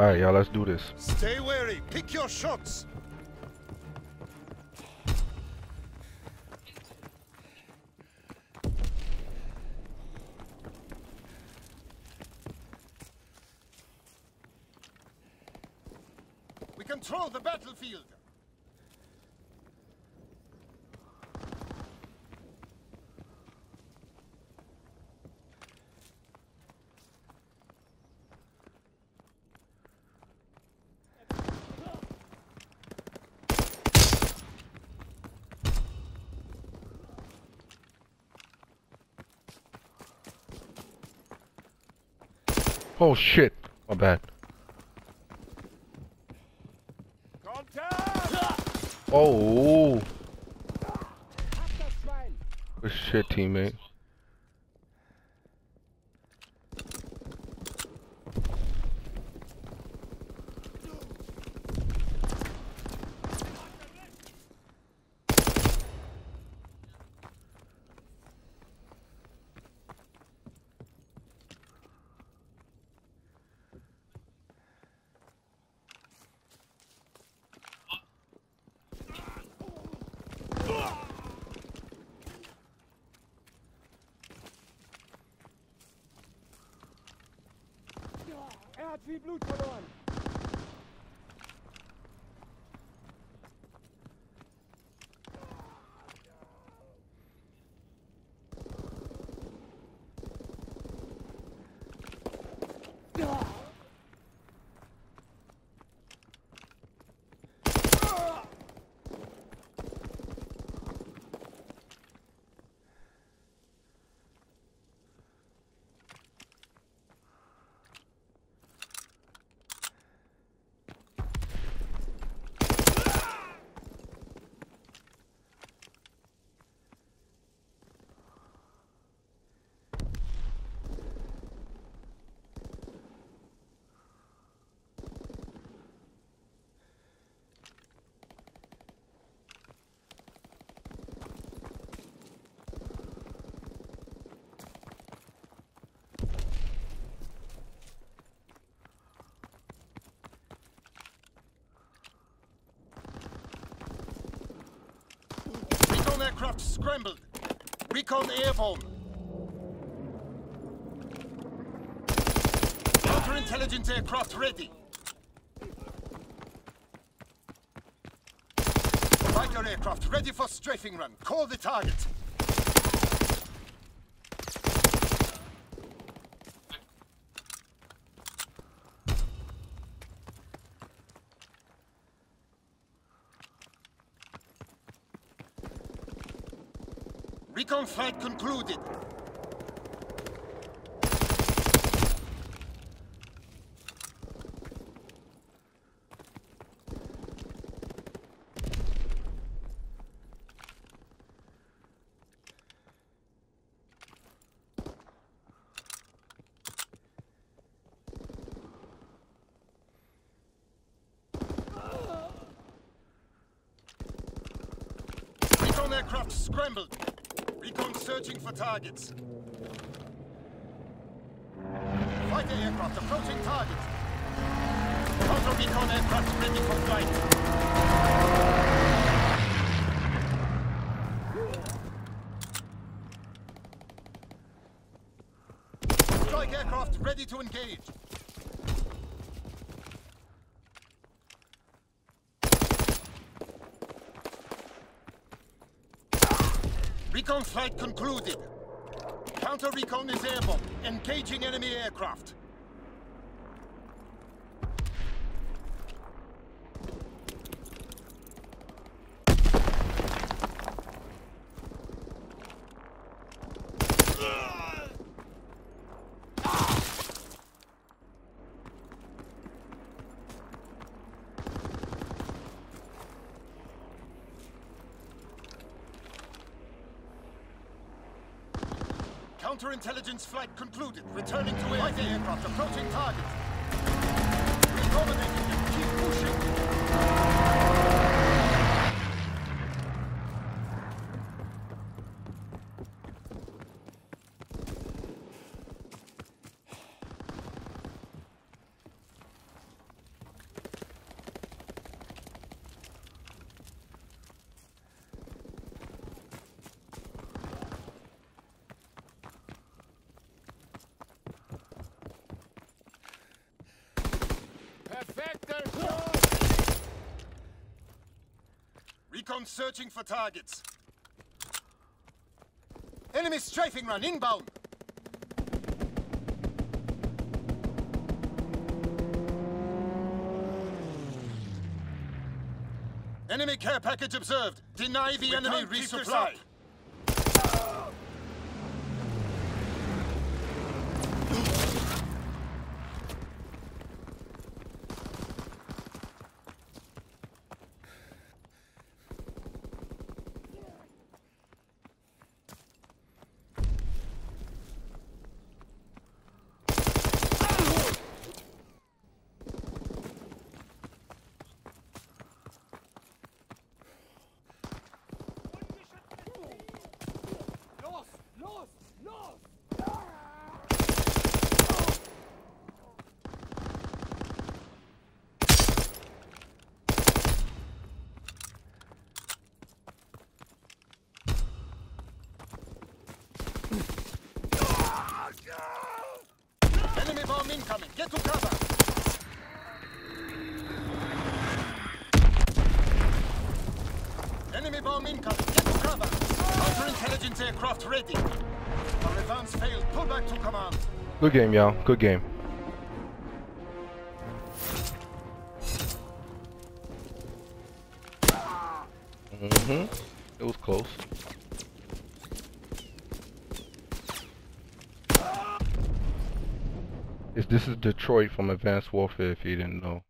Alright, y'all, let's do this. Stay wary. Pick your shots. We control the battlefield. Oh shit! My bad. Oh! Good shit, teammate. Hat viel Blut verloren. Recon aircraft scrambled. Recon airborne. Counterintelligence aircraft ready. Fighter aircraft ready for strafing run. Call the target. Recon flight concluded. Aircraft scrambled. Searching for targets. Fighter aircraft approaching target. Counter recon aircraft ready for flight. Strike aircraft ready to engage. Recon flight concluded. Counter recon is airborne. Engaging enemy aircraft. Counterintelligence flight concluded. Returning to air. Aircraft approaching target. Them. Keep pushing. Searching for targets. Enemy strafing run inbound. Enemy care package observed. Deny the enemy resupply. Bomb incoming. Get to cover. Enemy bomb incoming. Get to cover. Counterintelligence aircraft ready. Our advance failed. Pull back to command. Good game, y'all. Good game. Mm-hmm. It was close. This this is Detroit from Advanced Warfare if you didn't know.